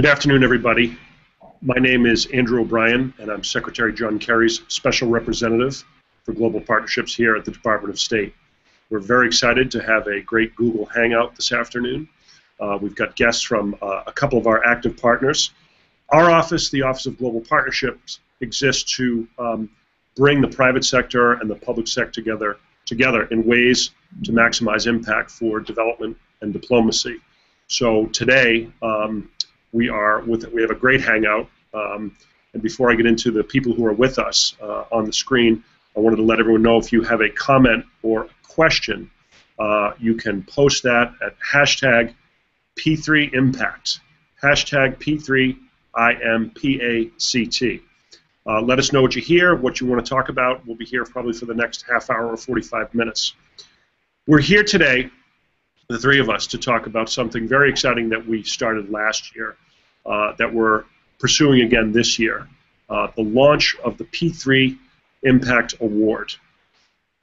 Good afternoon, everybody. My name is Andrew O'Brien, and I'm Secretary John Kerry's Special Representative for Global Partnerships here at the Department of State. We're very excited to have a great Google Hangout this afternoon. Uh, we've got guests from uh, a couple of our active partners. Our office, the Office of Global Partnerships, exists to um, bring the private sector and the public sector together, together in ways to maximize impact for development and diplomacy. So today, um, we are with we have a great hangout. Um, and before I get into the people who are with us uh, on the screen, I wanted to let everyone know if you have a comment or a question, uh, you can post that at hashtag P3Impact. Hashtag P3IMPACT. Uh, let us know what you hear, what you want to talk about. We'll be here probably for the next half hour or 45 minutes. We're here today the three of us to talk about something very exciting that we started last year uh, that we're pursuing again this year uh, the launch of the P3 Impact Award.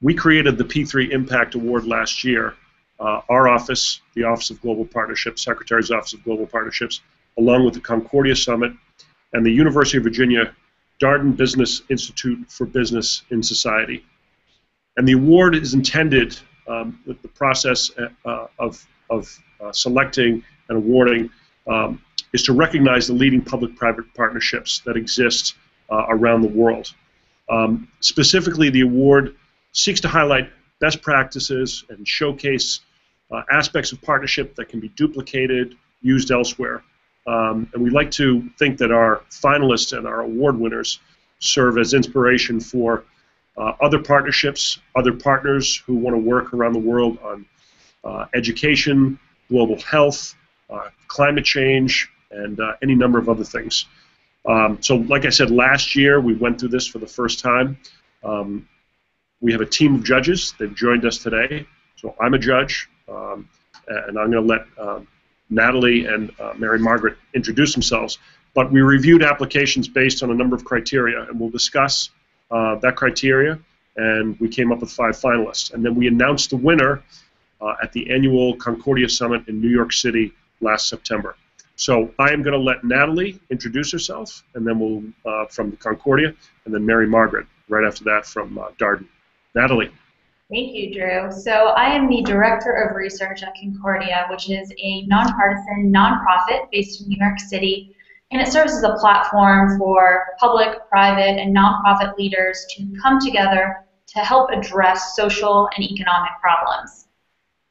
We created the P3 Impact Award last year. Uh, our office, the Office of Global Partnerships, Secretary's Office of Global Partnerships, along with the Concordia Summit and the University of Virginia Darden Business Institute for Business in Society. And the award is intended um, the, the, process uh, of, of uh, selecting and awarding um, is to recognize the leading public-private partnerships that exist uh, around the world. Um, specifically, the award seeks to highlight best practices and showcase uh, aspects of partnership that can be duplicated, used elsewhere. Um, and we like to think that our finalists and our award winners serve as inspiration for uh, other partnerships, other partners who want to work around the world on uh, education, global health, uh, climate change, and uh, any number of other things. Um, so, like I said, last year we went through this for the first time. Um, we have a team of judges. They've joined us today. So I'm a judge, um, and I'm going to let um, Natalie and uh, Mary Margaret introduce themselves. But we reviewed applications based on a number of criteria, and we'll discuss uh, that criteria, and we came up with five finalists. And then we announced the winner uh, at the annual Concordia Summit in New York City last September. So I am going to let Natalie introduce herself, and then we'll uh, from the Concordia, and then Mary Margaret right after that from uh, Darden. Natalie. Thank you, Drew. So I am the Director of Research at Concordia, which is a nonpartisan nonprofit based in New York City and it serves as a platform for public, private, and nonprofit leaders to come together to help address social and economic problems.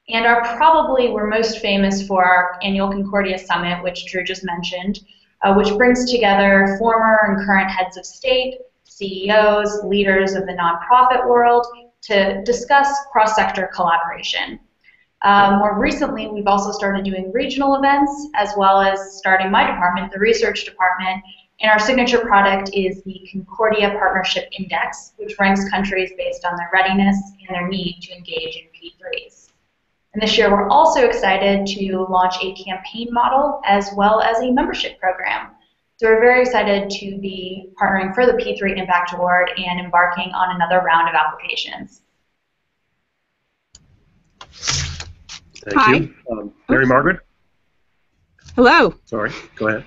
And are probably we're most famous for our annual Concordia Summit, which Drew just mentioned, uh, which brings together former and current heads of state, CEOs, leaders of the nonprofit world to discuss cross-sector collaboration. Um, more recently, we've also started doing regional events as well as starting my department, the research department. And our signature product is the Concordia Partnership Index, which ranks countries based on their readiness and their need to engage in P3s. And this year, we're also excited to launch a campaign model as well as a membership program. So we're very excited to be partnering for the P3 Impact Award and embarking on another round of applications. Thank Hi. you. Um, Mary Margaret? Hello. Sorry, go ahead.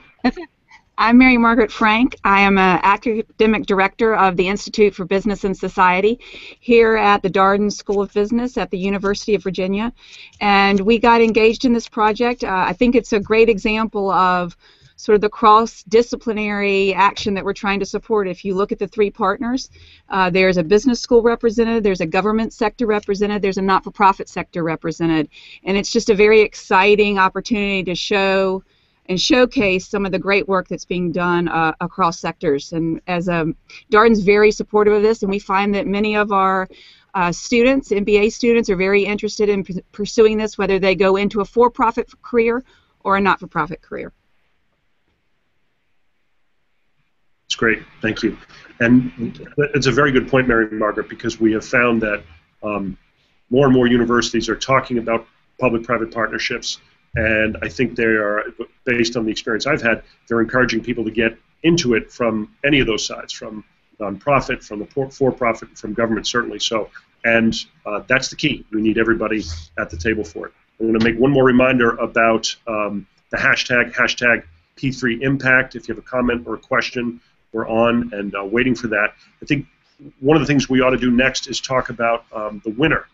I'm Mary Margaret Frank. I am an academic director of the Institute for Business and Society here at the Darden School of Business at the University of Virginia. And we got engaged in this project. Uh, I think it's a great example of sort of the cross-disciplinary action that we're trying to support. If you look at the three partners, uh, there's a business school represented, there's a government sector represented, there's a not-for-profit sector represented, and it's just a very exciting opportunity to show and showcase some of the great work that's being done uh, across sectors. And as um, Darden's very supportive of this, and we find that many of our uh, students, MBA students, are very interested in pursuing this, whether they go into a for-profit career or a not-for-profit career. It's great, thank you. And it's a very good point, Mary Margaret, because we have found that um, more and more universities are talking about public-private partnerships, and I think they are, based on the experience I've had, they're encouraging people to get into it from any of those sides, from nonprofit, from the for-profit, from government, certainly. So, and uh, that's the key. We need everybody at the table for it. I'm going to make one more reminder about um, the hashtag, hashtag P3 impact. If you have a comment or a question, we're on and uh, waiting for that. I think one of the things we ought to do next is talk about um, the winner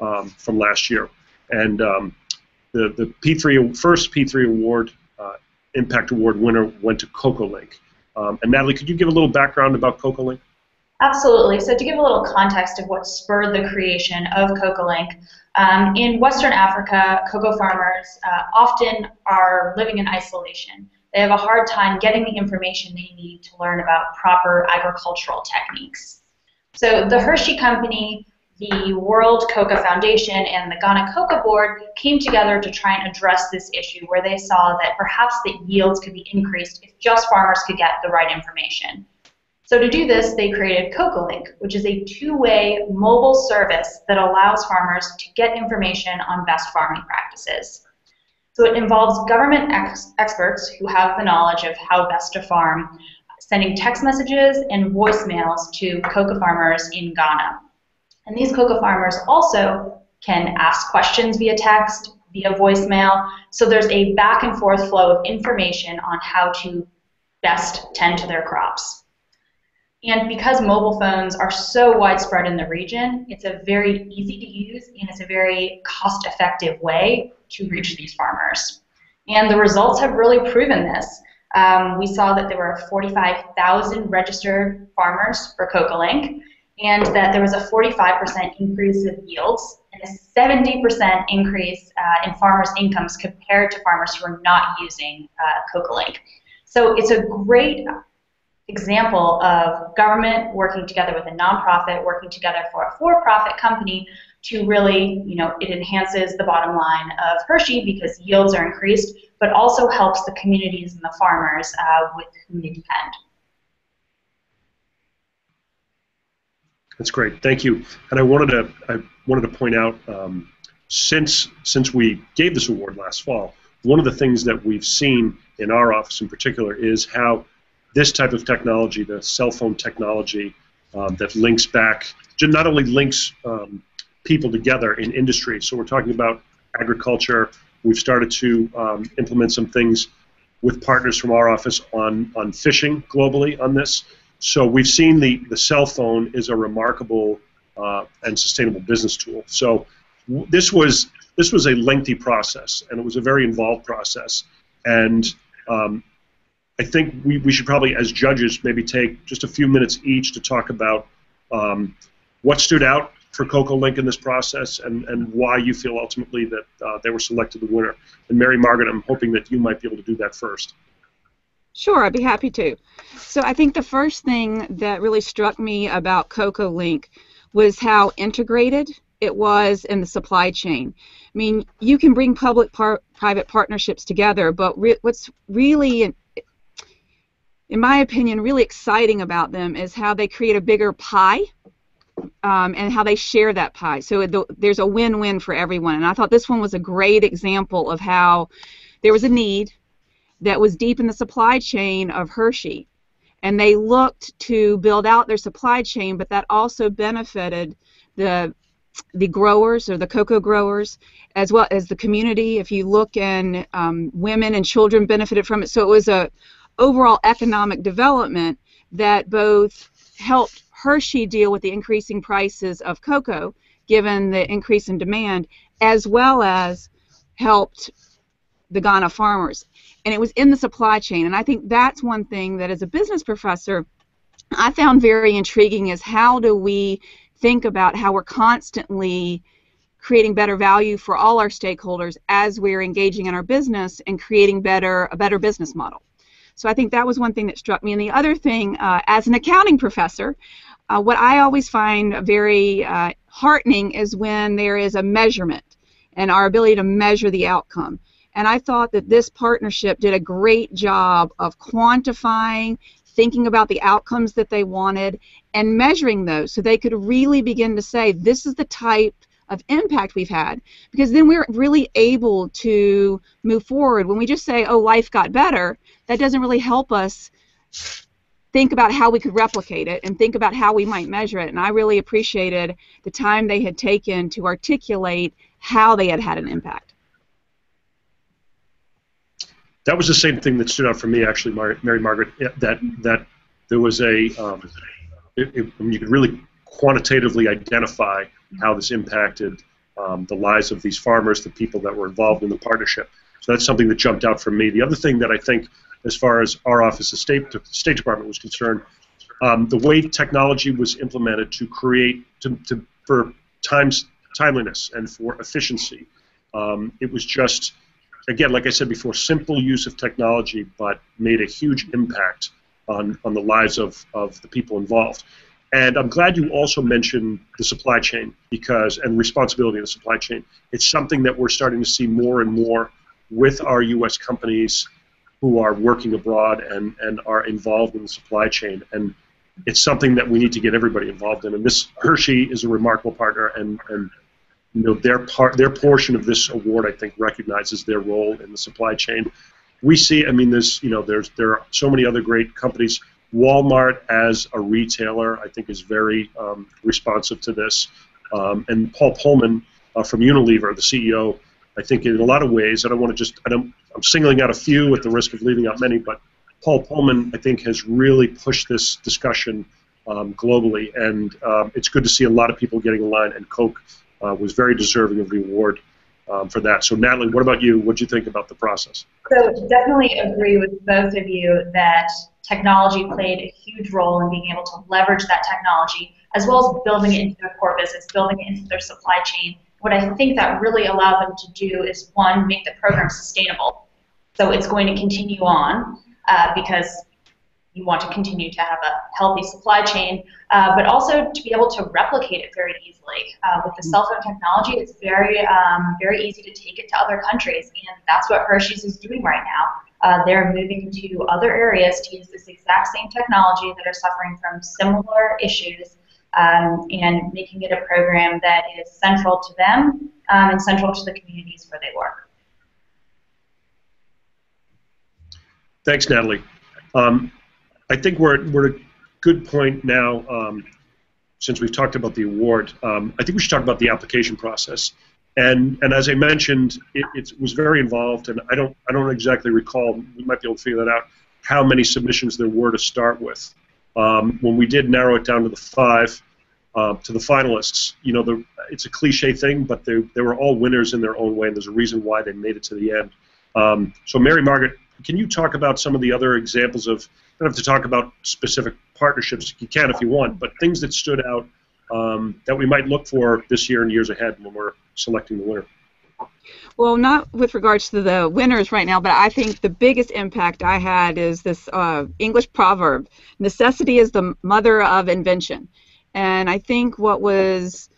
um, from last year. And um, the, the P3 first P3 award, uh, Impact Award winner went to CocoaLink. Um, and Natalie, could you give a little background about CocoaLink? Absolutely. So to give a little context of what spurred the creation of CocoaLink, um, in Western Africa, cocoa farmers uh, often are living in isolation. They have a hard time getting the information they need to learn about proper agricultural techniques. So the Hershey Company, the World Cocoa Foundation, and the Ghana Cocoa Board came together to try and address this issue where they saw that perhaps the yields could be increased if just farmers could get the right information. So to do this, they created CocoaLink, which is a two-way mobile service that allows farmers to get information on best farming practices. So it involves government ex experts who have the knowledge of how best to farm, sending text messages and voicemails to coca farmers in Ghana. And these coca farmers also can ask questions via text, via voicemail, so there's a back and forth flow of information on how to best tend to their crops. And because mobile phones are so widespread in the region, it's a very easy to use and it's a very cost effective way to reach these farmers. And the results have really proven this. Um, we saw that there were 45,000 registered farmers for CocoaLink and that there was a 45% increase of yields and a 70% increase uh, in farmers' incomes compared to farmers who are not using uh, CocoaLink. So it's a great example of government working together with a nonprofit, working together for a for-profit company to really, you know, it enhances the bottom line of Hershey because yields are increased, but also helps the communities and the farmers uh, with whom they depend. That's great, thank you. And I wanted to I wanted to point out um, since since we gave this award last fall, one of the things that we've seen in our office in particular is how this type of technology, the cell phone technology um, that links back, not only links um, people together in industry. So we're talking about agriculture. We've started to um, implement some things with partners from our office on, on fishing globally on this. So we've seen the, the cell phone is a remarkable uh, and sustainable business tool. So this was this was a lengthy process, and it was a very involved process. And um, I think we, we should probably, as judges, maybe take just a few minutes each to talk about um, what stood out for CocoaLink in this process and, and why you feel ultimately that uh, they were selected the winner. And Mary Margaret, I'm hoping that you might be able to do that first. Sure, I'd be happy to. So I think the first thing that really struck me about CocoaLink was how integrated it was in the supply chain. I mean, you can bring public par private partnerships together, but re what's really in my opinion, really exciting about them is how they create a bigger pie um, and how they share that pie. So the, there's a win-win for everyone. And I thought this one was a great example of how there was a need that was deep in the supply chain of Hershey. And they looked to build out their supply chain, but that also benefited the the growers or the cocoa growers as well as the community. If you look and um, women and children benefited from it. So it was a overall economic development that both helped Hershey deal with the increasing prices of cocoa, given the increase in demand, as well as helped the Ghana farmers. And it was in the supply chain. And I think that's one thing that as a business professor, I found very intriguing is how do we think about how we're constantly creating better value for all our stakeholders as we're engaging in our business and creating better a better business model. So I think that was one thing that struck me. And the other thing, uh, as an accounting professor, uh, what I always find very uh, heartening is when there is a measurement and our ability to measure the outcome. And I thought that this partnership did a great job of quantifying, thinking about the outcomes that they wanted, and measuring those so they could really begin to say, this is the type of impact we've had because then we're really able to move forward when we just say oh life got better that doesn't really help us think about how we could replicate it and think about how we might measure it and i really appreciated the time they had taken to articulate how they had had an impact that was the same thing that stood out for me, actually, Mar- Mary Margaret. That that there was a um, it, it, you could really quantitatively identify how this impacted um, the lives of these farmers, the people that were involved in the partnership. So that's something that jumped out for me. The other thing that I think, as far as our office, the State, the State Department was concerned, um, the way technology was implemented to create to, to for times timeliness and for efficiency, um, it was just again, like I said before, simple use of technology, but made a huge impact on, on the lives of, of the people involved. And I'm glad you also mentioned the supply chain because and responsibility in the supply chain. It's something that we're starting to see more and more with our U.S. companies who are working abroad and, and are involved in the supply chain. And it's something that we need to get everybody involved in. And this Hershey is a remarkable partner, and, and you know their part, their portion of this award, I think, recognizes their role in the supply chain. We see, I mean, there's you know there's there are so many other great companies. Walmart as a retailer, I think, is very um, responsive to this. Um, and Paul Polman uh, from Unilever, the CEO, I think in a lot of ways, I don't want to just, I don't, I'm singling out a few at the risk of leaving out many, but Paul Polman, I think, has really pushed this discussion um, globally, and um, it's good to see a lot of people getting in line, and Coke uh, was very deserving of the award um, for that. So, Natalie, what about you? What do you think about the process? So, definitely agree with both of you that technology played a huge role in being able to leverage that technology, as well as building it into their core business, building it into their supply chain. What I think that really allowed them to do is one, make the program sustainable. So it's going to continue on uh, because you want to continue to have a healthy supply chain, uh, but also to be able to replicate it very easily. Uh, with the cell phone technology, it's very, um, very easy to take it to other countries, and that's what Hershey's is doing right now. Uh, they're moving to other areas to use this exact same technology that are suffering from similar issues um, and making it a program that is central to them um, and central to the communities where they work. Thanks, Natalie. Um, I think we're, we're at a good point now, um, since we've talked about the award. Um, I think we should talk about the application process. And, and as I mentioned, it, it was very involved, and I don't, I don't exactly recall, we might be able to figure that out, how many submissions there were to start with. Um, when we did narrow it down to the five, uh, to the finalists, you know, the, it's a cliche thing, but they, they were all winners in their own way, and there's a reason why they made it to the end. Um, so, Mary Margaret, can you talk about some of the other examples of don't have to talk about specific partnerships. You can if you want, but things that stood out um, that we might look for this year and years ahead when we're selecting the winner. Well, not with regards to the winners right now, but I think the biggest impact I had is this uh, English proverb necessity is the mother of invention. And I think what was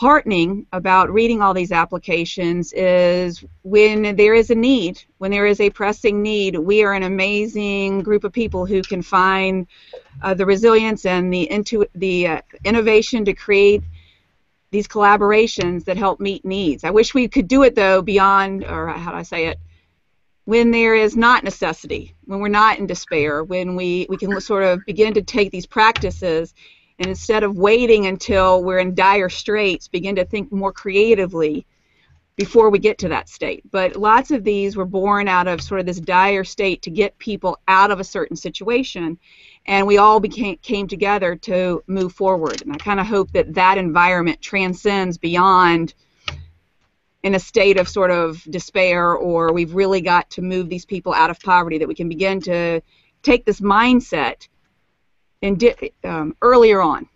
heartening about reading all these applications is when there is a need, when there is a pressing need, we are an amazing group of people who can find uh, the resilience and the the uh, innovation to create these collaborations that help meet needs. I wish we could do it though beyond, or how do I say it, when there is not necessity, when we're not in despair, when we, we can sort of begin to take these practices and instead of waiting until we're in dire straits, begin to think more creatively before we get to that state. But lots of these were born out of sort of this dire state to get people out of a certain situation, and we all became came together to move forward. And I kind of hope that that environment transcends beyond in a state of sort of despair or we've really got to move these people out of poverty that we can begin to take this mindset in di- um, earlier on.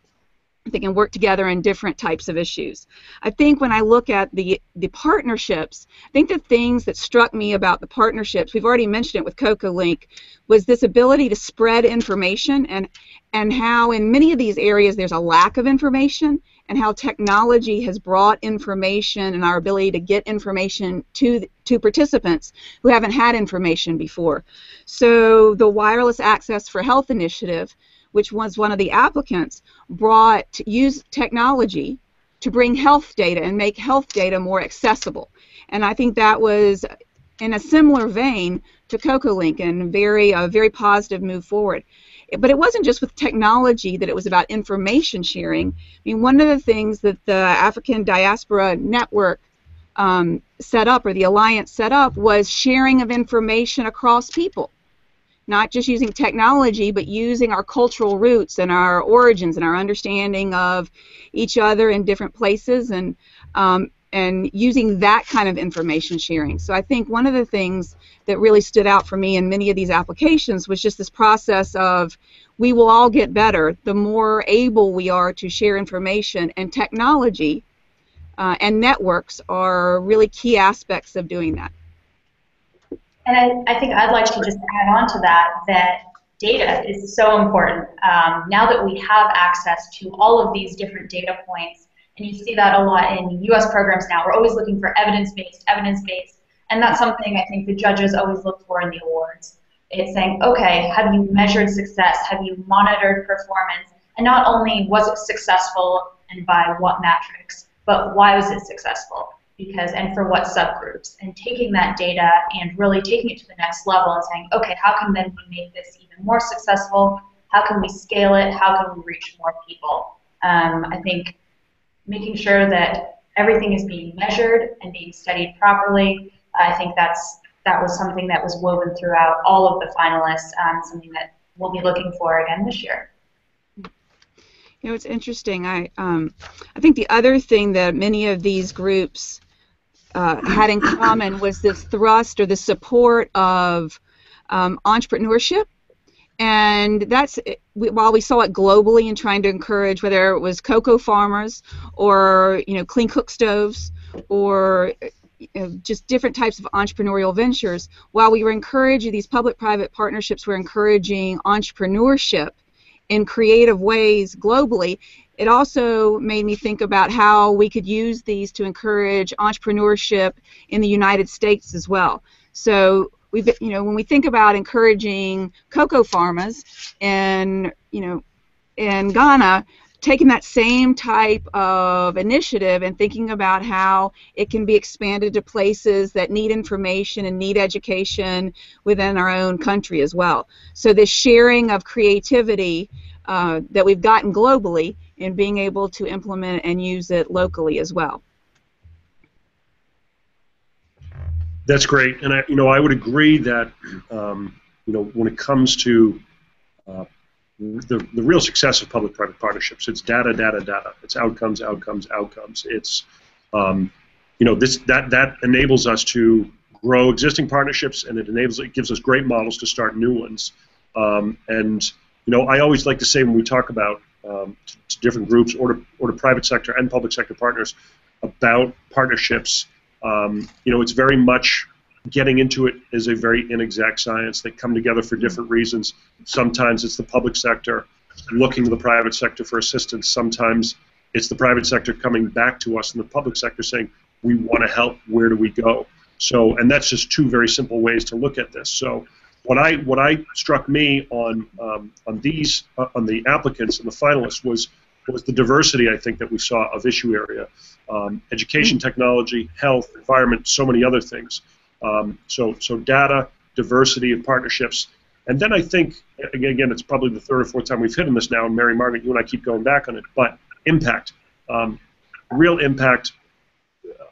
They can work together in different types of issues. I think when I look at the the partnerships, I think the things that struck me about the partnerships, we've already mentioned it with CocoaLink, was this ability to spread information and and how in many of these areas there's a lack of information and how technology has brought information and our ability to get information to to participants who haven't had information before. So the wireless access for health initiative which was one of the applicants, brought used technology to bring health data and make health data more accessible. And I think that was in a similar vein to CocoaLink and very a very positive move forward. But it wasn't just with technology that it was about information sharing. I mean, one of the things that the African Diaspora Network um, set up, or the alliance set up, was sharing of information across people. Not just using technology, but using our cultural roots and our origins and our understanding of each other in different places and um, and using that kind of information sharing. So I think one of the things that really stood out for me in many of these applications was just this process of we will all get better the more able we are to share information and technology uh, and networks are really key aspects of doing that. And I, I, think I'd like to just add on to that that data is so important. Um, now that we have access to all of these different data points, and you see that a lot in U.S. programs now, we're always looking for evidence-based, evidence-based, and that's something I think the judges always look for in the awards. It's saying, okay, have you measured success? Have you monitored performance? And not only was it successful and by what metrics, but why was it successful? Because and for what subgroups? And taking that data and really taking it to the next level and saying, okay, how can then we make this even more successful? How can we scale it? How can we reach more people? Um, I think making sure that everything is being measured and being studied properly. I think that's that was something that was woven throughout all of the finalists, um, something that we'll be looking for again this year. You know, it's interesting. I um, I think the other thing that many of these groups uh, had in common was this thrust or the support of um, entrepreneurship, and that's while we saw it globally in trying to encourage whether it was cocoa farmers or you know clean cook stoves or you know, just different types of entrepreneurial ventures. While we were encouraging these public-private partnerships, we're encouraging entrepreneurship in creative ways globally, it also made me think about how we could use these to encourage entrepreneurship in the United States as well. So we've, you know, when we think about encouraging cocoa farmers in, you know, in Ghana, taking that same type of initiative and thinking about how it can be expanded to places that need information and need education within our own country as well. So this sharing of creativity uh, that we've gotten globally and being able to implement and use it locally as well. That's great, and I, you know, I would agree that um, you know when it comes to uh, the, the real success of public-private partnerships. It's data, data, data. It's outcomes, outcomes, outcomes. It's um, you know this that that enables us to grow existing partnerships, and it enables it gives us great models to start new ones. Um, and you know, I always like to say when we talk about um, to, to different groups or to, or to private sector and public sector partners about partnerships, um, you know, it's very much getting into it is a very inexact science. They come together for different reasons. Sometimes it's the public sector looking to the private sector for assistance. Sometimes it's the private sector coming back to us in the public sector saying, we want to help, where do we go? So, and that's just two very simple ways to look at this. So, what I what I struck me on um, on these uh, on the applicants and the finalists was was the diversity I think that we saw of issue area, um, education, technology, health, environment, so many other things. Um, so, so data, diversity, and partnerships. And then I think, again, it's probably the third or fourth time we've hit on this now, and Mary Margaret, you and I keep going back on it, but impact, um, real impact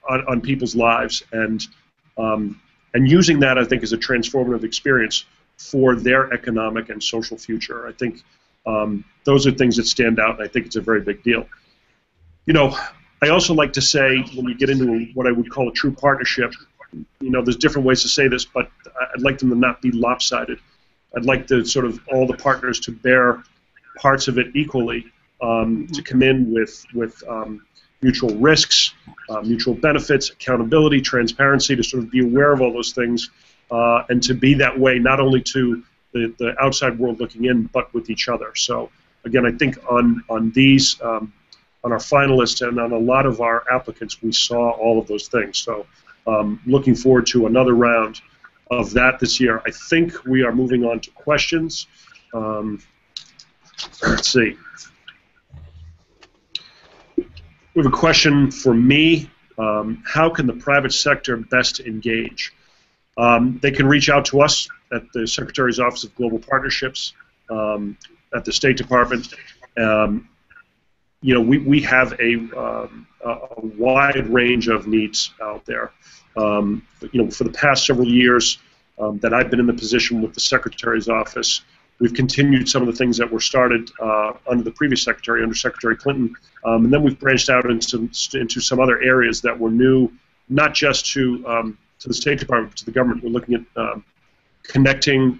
on, on people's lives, and um, and using that, I think, as a transformative experience for their economic and social future. I think um, those are things that stand out, and I think it's a very big deal. You know, I also like to say when you get into what I would call a true partnership, you know, there's different ways to say this, but I'd like them to not be lopsided. I'd like the sort of all the partners to bear parts of it equally, um, to come in with with um, mutual risks, uh, mutual benefits, accountability, transparency, to sort of be aware of all those things, uh, and to be that way not only to the, the outside world looking in, but with each other. So again, I think on on these. Um, on our finalists and on a lot of our applicants, we saw all of those things. So um, looking forward to another round of that this year. I think we are moving on to questions. Um, let's see. We have a question for me. Um, how can the private sector best engage? Um, they can reach out to us at the Secretary's Office of Global Partnerships, um, at the State Department. Um, you know, we, we have a, um, a wide range of needs out there. Um, you know, for the past several years that I've been in the position with the Secretary's office, we've continued some of the things that were started uh, under the previous Secretary, under Secretary Clinton, um, and then we've branched out into, into some other areas that were new, not just to, um, to the State Department, but to the government. We're looking at um, connecting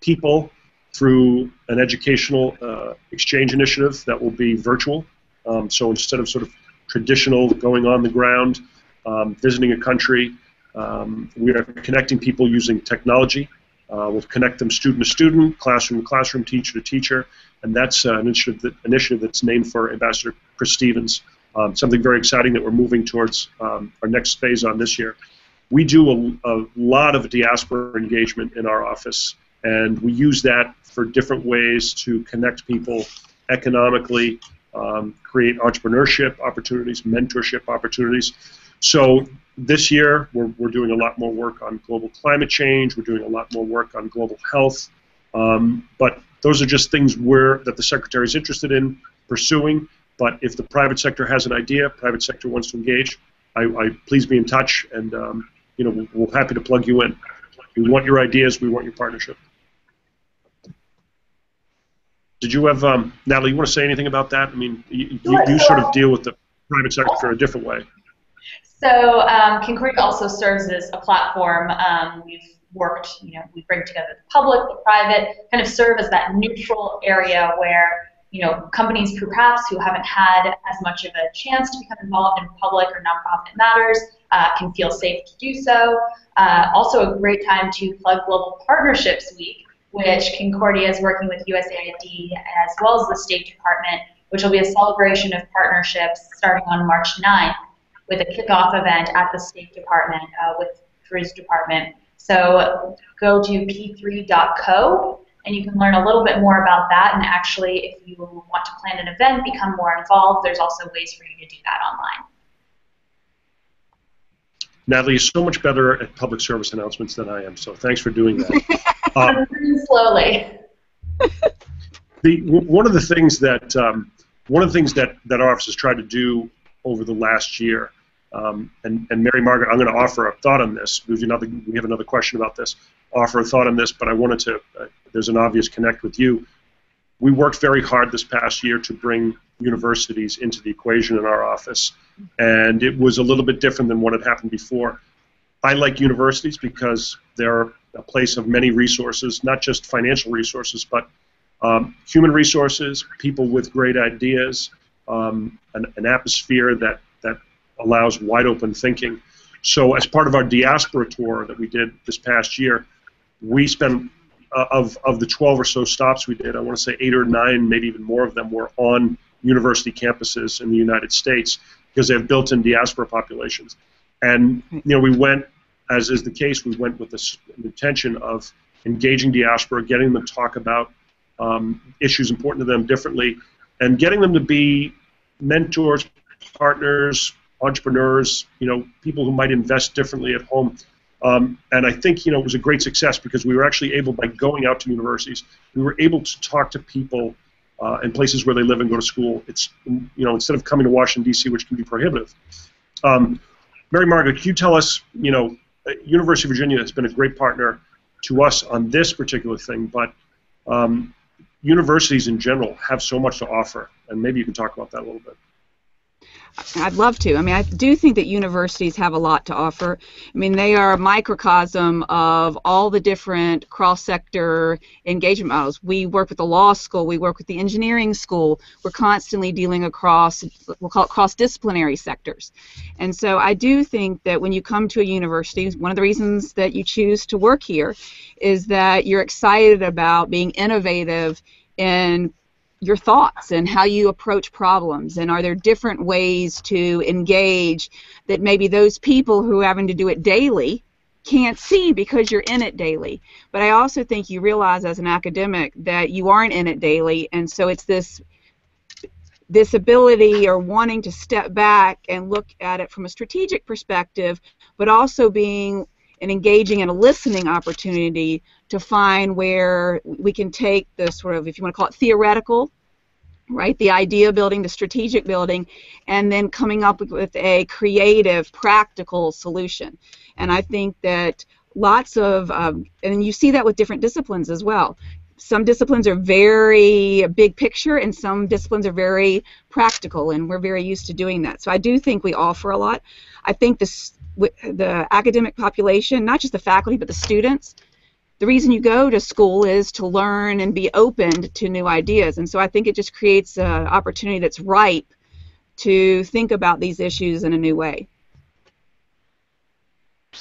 people through an educational uh, exchange initiative that will be virtual. Um, so instead of sort of traditional going on the ground, um, visiting a country, um, we are connecting people using technology. Uh, we'll connect them student to student, classroom to classroom, teacher to teacher, and that's uh, an initiative, that, initiative that's named for Ambassador Chris Stevens. Um, something very exciting that we're moving towards um, our next phase on this year. We do a, a lot of diaspora engagement in our office and we use that for different ways to connect people economically, um, create entrepreneurship opportunities, mentorship opportunities. So this year, we're, we're doing a lot more work on global climate change. We're doing a lot more work on global health. Um, but those are just things where that the secretary is interested in pursuing. But if the private sector has an idea, private sector wants to engage, I, I please be in touch, and um, you know we're happy to plug you in. We want your ideas. We want your partnership. Did you have, um, Natalie, you want to say anything about that? I mean, you, you, you sort of deal with the private sector a different way. So um, Concordia also serves as a platform. Um, we've worked, you know, we bring together the public, the private, kind of serve as that neutral area where, you know, companies perhaps who haven't had as much of a chance to become involved in public or nonprofit matters uh, can feel safe to do so. Uh, also a great time to plug Global Partnerships Week, which Concordia is working with USAID as well as the State Department, which will be a celebration of partnerships starting on March 9th with a kickoff event at the State Department uh, with Drew's department. So go to p3.co and you can learn a little bit more about that. And actually, if you want to plan an event, become more involved, there's also ways for you to do that online. Natalie is so much better at public service announcements than I am, so thanks for doing that. um, slowly. the one of the things that um, one of the things that that our office has tried to do over the last year, um, and and Mary Margaret, I'm going to offer a thought on this. We have another we have another question about this. Offer a thought on this, but I wanted to. Uh, there's an obvious connect with you. We worked very hard this past year to bring universities into the equation in our office, and it was a little bit different than what had happened before. I like universities because they're a place of many resources, not just financial resources, but um, human resources, people with great ideas, um, an, an, atmosphere that, that allows wide open thinking. So, as part of our diaspora tour that we did this past year, we spent uh, of, of the 12 or so stops we did, I want to say eight or nine, maybe even more of them were on university campuses in the United States because they have built-in diaspora populations. And you know, we went, as is the case, we went with this intention of engaging diaspora, getting them to talk about um, issues important to them differently, and getting them to be mentors, partners, entrepreneurs, you know, people who might invest differently at home. Um, and I think you know it was a great success because we were actually able, by going out to universities, we were able to talk to people uh, in places where they live and go to school. It's you know instead of coming to Washington D.C., which can be prohibitive. Um, Mary Margaret, can you tell us, you know, uh, University of Virginia has been a great partner to us on this particular thing, but um, universities in general have so much to offer, and maybe you can talk about that a little bit. I'd love to. I mean, I do think that universities have a lot to offer. I mean, they are a microcosm of all the different cross-sector engagement models. We work with the law school, we work with the engineering school. We're constantly dealing across, we'll call it cross-disciplinary sectors. And so I do think that when you come to a university, one of the reasons that you choose to work here is that you're excited about being innovative in your thoughts and how you approach problems and are there different ways to engage that maybe those people who are having to do it daily can't see because you're in it daily? But i also think you realize as an academic that you aren't in it daily and so it's this this ability or wanting to step back and look at it from a strategic perspective but also being and engaging in a listening opportunity to find where we can take the sort of, if you want to call it theoretical, right? The idea building, the strategic building, and then coming up with a creative, practical solution. And I think that lots of, um, and you see that with different disciplines as well. Some disciplines are very big picture, and some disciplines are very practical, and we're very used to doing that. So I do think we offer a lot. I think this, the academic population, not just the faculty, but the students, the reason you go to school is to learn and be open to new ideas. And so I think it just creates an opportunity that's ripe to think about these issues in a new way.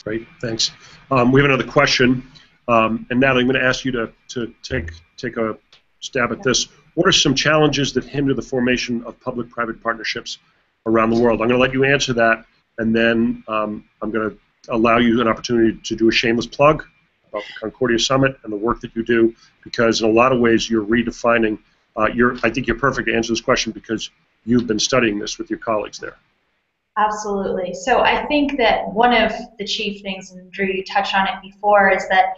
Great, thanks. Um, we have another question. Um, and Natalie, I'm going to ask you to, to take, take a stab at this. What are some challenges that hinder the formation of public-private partnerships around the world? I'm going to let you answer that, and then um, I'm going to allow you an opportunity to do a shameless plug about the Concordia Summit and the work that you do, because in a lot of ways you're redefining. Uh, you're, I think you're perfect to answer this question because you've been studying this with your colleagues there. Absolutely. So I think that one of the chief things, and Drew, you touched on it before, is that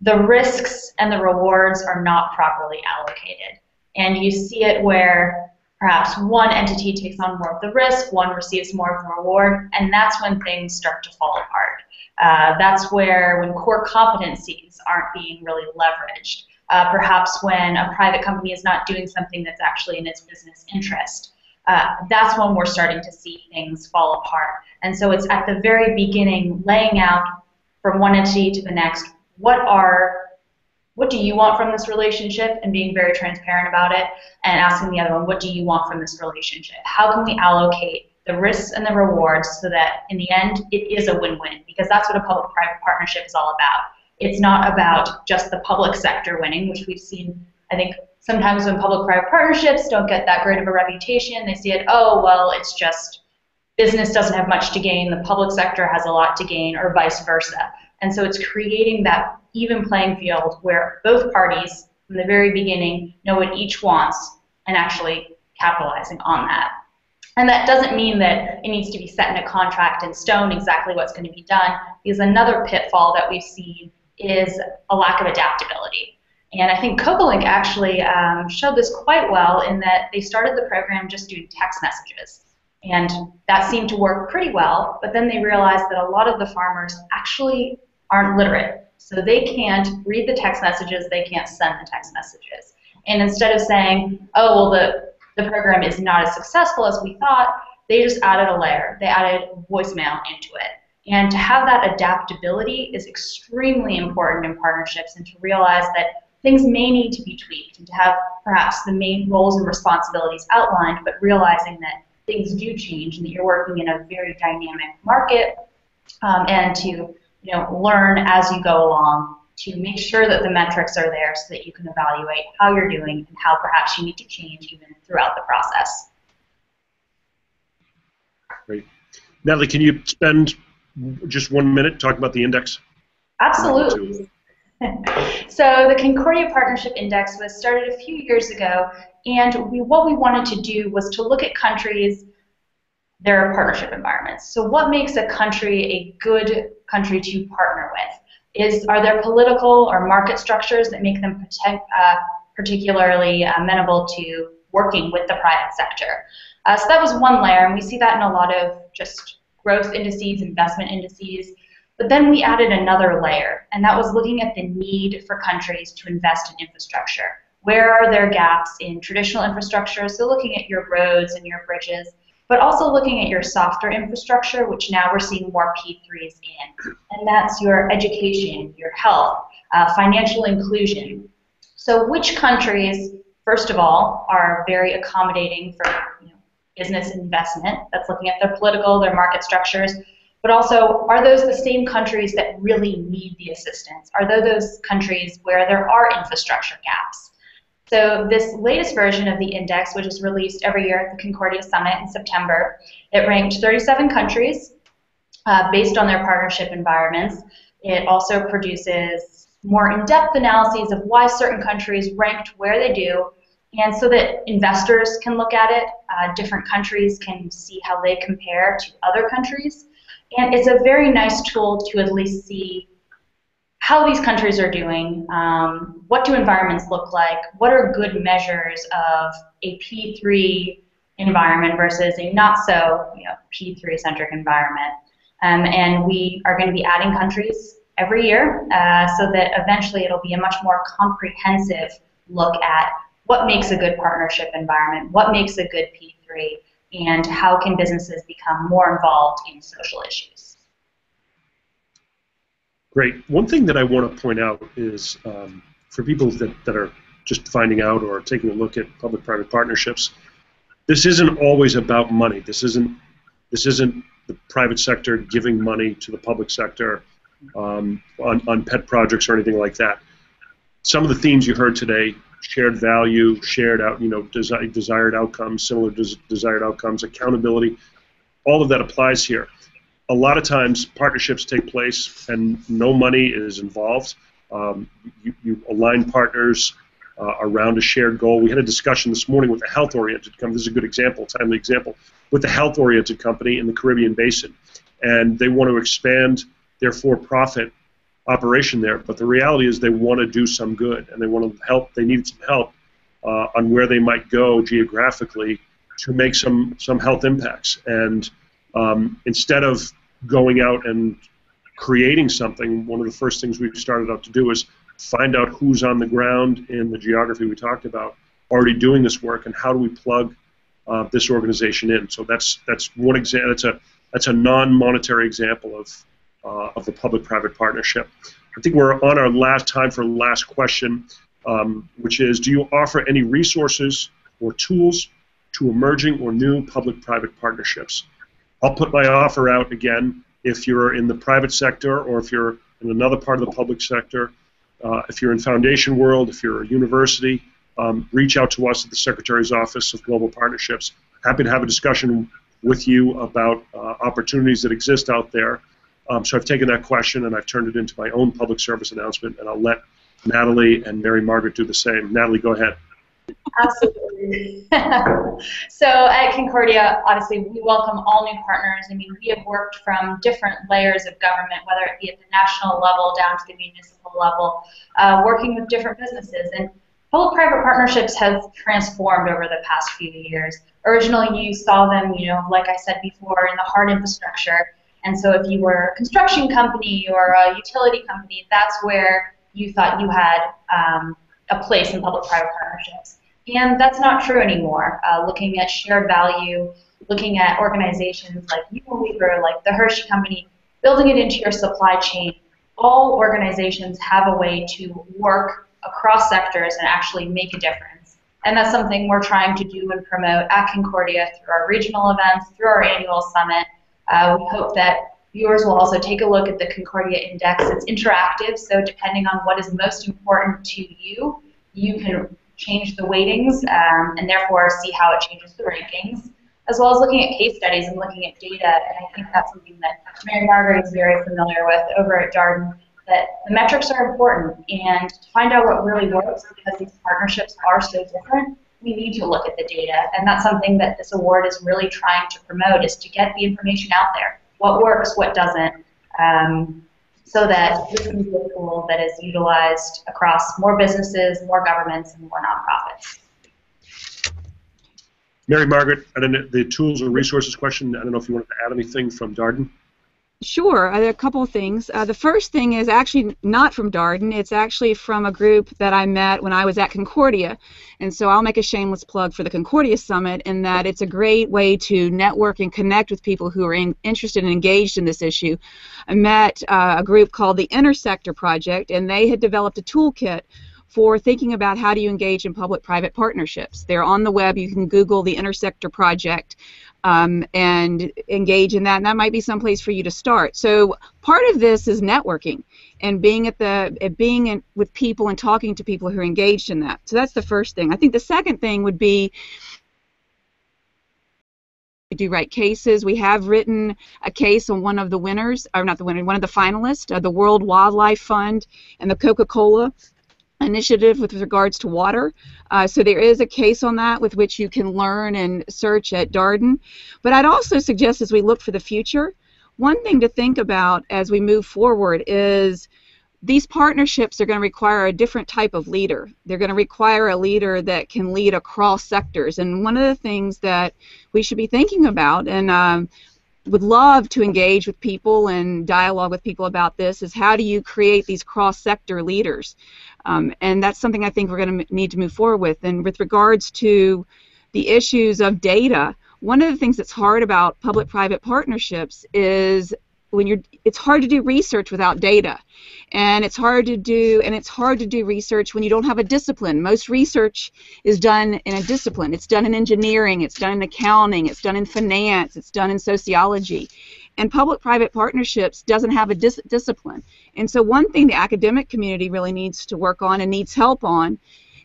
the risks and the rewards are not properly allocated. And you see it where perhaps one entity takes on more of the risk, one receives more of the reward, and that's when things start to fall apart. Uh, that's where when core competencies aren't being really leveraged. Uh, perhaps when a private company is not doing something that's actually in its business interest. Uh, that's when we're starting to see things fall apart. And so it's at the very beginning laying out from one entity to the next what are what do you want from this relationship and being very transparent about it and asking the other one what do you want from this relationship how can we allocate the risks and the rewards so that in the end it is a win-win because that's what a public-private partnership is all about. It's not about just the public sector winning, which we've seen, I think, sometimes when public-private partnerships don't get that great of a reputation, they see it, oh, well, it's just business doesn't have much to gain, the public sector has a lot to gain, or vice versa. And so it's creating that even playing field where both parties from the very beginning know what each wants and actually capitalizing on that. And that doesn't mean that it needs to be set in a contract in stone exactly what's going to be done, because another pitfall that we've seen is a lack of adaptability. And I think CocoaLink actually um, showed this quite well in that they started the program just doing text messages. And that seemed to work pretty well, but then they realized that a lot of the farmers actually aren't literate. So they can't read the text messages, they can't send the text messages. And instead of saying, oh, well, the the program is not as successful as we thought, they just added a layer. They added voicemail into it. And to have that adaptability is extremely important in partnerships and to realize that things may need to be tweaked and to have perhaps the main roles and responsibilities outlined, but realizing that things do change and that you're working in a very dynamic market um, and to you know learn as you go along to make sure that the metrics are there so that you can evaluate how you're doing and how perhaps you need to change even throughout the process. Great. Natalie, can you spend just one minute talking about the index? Absolutely. so the Concordia Partnership Index was started a few years ago, and we, what we wanted to do was to look at countries, their partnership environments. So what makes a country a good country to partner with? is are there political or market structures that make them protect, uh, particularly amenable to working with the private sector? Uh, so that was one layer, and we see that in a lot of just growth indices, investment indices. But then we added another layer, and that was looking at the need for countries to invest in infrastructure. Where are there gaps in traditional infrastructure? So looking at your roads and your bridges, but also looking at your software infrastructure, which now we're seeing more P3s in. And that's your education, your health, uh, financial inclusion. So which countries, first of all, are very accommodating for you know, business investment, that's looking at their political, their market structures, but also are those the same countries that really need the assistance? Are those those countries where there are infrastructure gaps? So this latest version of the index, which is released every year at the Concordia Summit in September, it ranked 37 countries uh, based on their partnership environments. It also produces more in-depth analyses of why certain countries ranked where they do, and so that investors can look at it, uh, different countries can see how they compare to other countries. And it's a very nice tool to at least see how these countries are doing, um, what do environments look like, what are good measures of a P3 environment versus a not so you know, P3 centric environment. Um, and we are going to be adding countries every year uh, so that eventually it'll be a much more comprehensive look at what makes a good partnership environment, what makes a good P3, and how can businesses become more involved in social issues. Great. One thing that I want to point out is um, for people that, that are just finding out or taking a look at public-private partnerships, this isn't always about money. This isn't this isn't the private sector giving money to the public sector um, on, on pet projects or anything like that. Some of the themes you heard today shared value, shared out, you know, desi- desired outcomes, similar des- desired outcomes, accountability, all of that applies here. A lot of times, partnerships take place and no money is involved. Um, you, you, align partners uh, around a shared goal. We had a discussion this morning with a health-oriented company. This is a good example, timely example, with a health-oriented company in the Caribbean Basin, and they want to expand their for-profit operation there. But the reality is they want to do some good and they want to help. They need some help uh, on where they might go geographically to make some some health impacts. And um, instead of going out and creating something, one of the first things we've started out to do is find out who's on the ground in the geography we talked about already doing this work and how do we plug uh, this organization in. So that's that's one example. That's a that's a non-monetary example of uh, of the public-private partnership. I think we're on our last time for last question, um, which is, do you offer any resources or tools to emerging or new public-private partnerships? I'll put my offer out again. If you're in the private sector or if you're in another part of the public sector, uh, if you're in foundation world, if you're a university, um, reach out to us at the Secretary's Office of Global Partnerships. Happy to have a discussion with you about uh, opportunities that exist out there. Um, so I've taken that question and I've turned it into my own public service announcement, and I'll let Natalie and Mary Margaret do the same. Natalie, go ahead. Absolutely. so at Concordia, obviously, we welcome all new partners. I mean, we have worked from different layers of government, whether it be at the national level down to the municipal level, uh, working with different businesses. And public-private partnerships have transformed over the past few years. Originally, you saw them, you know, like I said before, in the hard infrastructure. And so if you were a construction company or a utility company, that's where you thought you had um, a place in public-private partnerships. And that's not true anymore. Uh, looking at shared value, looking at organizations like Unilever, like the Hershey Company, building it into your supply chain, all organizations have a way to work across sectors and actually make a difference. And that's something we're trying to do and promote at Concordia through our regional events, through our annual summit, uh, we hope that viewers will also take a look at the Concordia Index. It's interactive, so depending on what is most important to you, you can change the weightings um, and therefore see how it changes the rankings, as well as looking at case studies and looking at data. And I think that's something that Mary Margaret is very familiar with over at Darden, that the metrics are important. And to find out what really works, because these partnerships are so different, we need to look at the data, and that's something that this award is really trying to promote, is to get the information out there. What works, what doesn't, um, so that this can be a tool that is utilized across more businesses, more governments, and more nonprofits. Mary Margaret, I don't know, the tools or resources question, I don't know if you wanted to add anything from Darden. Sure, uh, a couple of things. Uh, the first thing is actually not from Darden. It's actually from a group that I met when I was at Concordia. And so I'll make a shameless plug for the Concordia Summit in that it's a great way to network and connect with people who are in, interested and engaged in this issue. I met uh, a group called the Intersector Project, and they had developed a toolkit for thinking about how do you engage in public-private partnerships. They're on the web. You can Google the Intersector Project um, and engage in that. And that might be some place for you to start. So part of this is networking and being at the at being in, with people and talking to people who are engaged in that. So that's the first thing. I think the second thing would be we do write cases. We have written a case on one of the winners, or not the winner, one of the finalists, uh, the World Wildlife Fund and the Coca-Cola initiative with regards to water. Uh, so there is a case on that with which you can learn and search at Darden. But I'd also suggest as we look for the future, one thing to think about as we move forward is these partnerships are going to require a different type of leader. They're going to require a leader that can lead across sectors. And one of the things that we should be thinking about, and um, would love to engage with people and dialogue with people about this, is how do you create these cross-sector leaders? Um, and that's something I think we're going to need to move forward with. And with regards to the issues of data, one of the things that's hard about public-private partnerships is when you're it's hard to do research without data. And it's hard to do and it's hard to do research when you don't have a discipline. Most research is done in a discipline. It's done in engineering it's done in accounting it's done in finance it's done in sociology. And public private partnerships doesn't have a dis- discipline. And so one thing the academic community really needs to work on and needs help on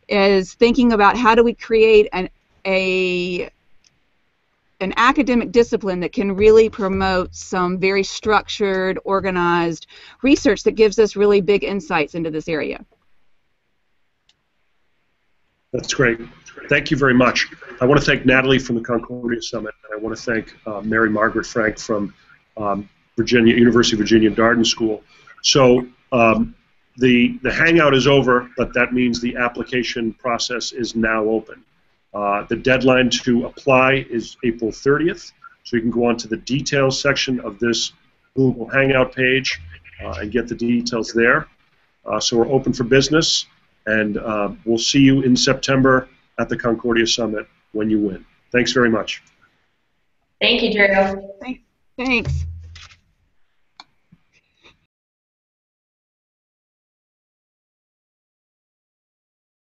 is thinking about how do we create an a an academic discipline that can really promote some very structured, organized research that gives us really big insights into this area. That's great. Thank you very much. I want to thank Natalie from the Concordia Summit, and I want to thank uh, Mary Margaret Frank from um, Virginia University of Virginia Darden School. So um, the the hangout is over, but that means the application process is now open. Uh, the deadline to apply is April 30th, so you can go on to the details section of this Google Hangout page uh, and get the details there. Uh, so we're open for business, and uh, we'll see you in September at the Concordia Summit when you win. Thanks very much. Thank you, Drew. Thanks.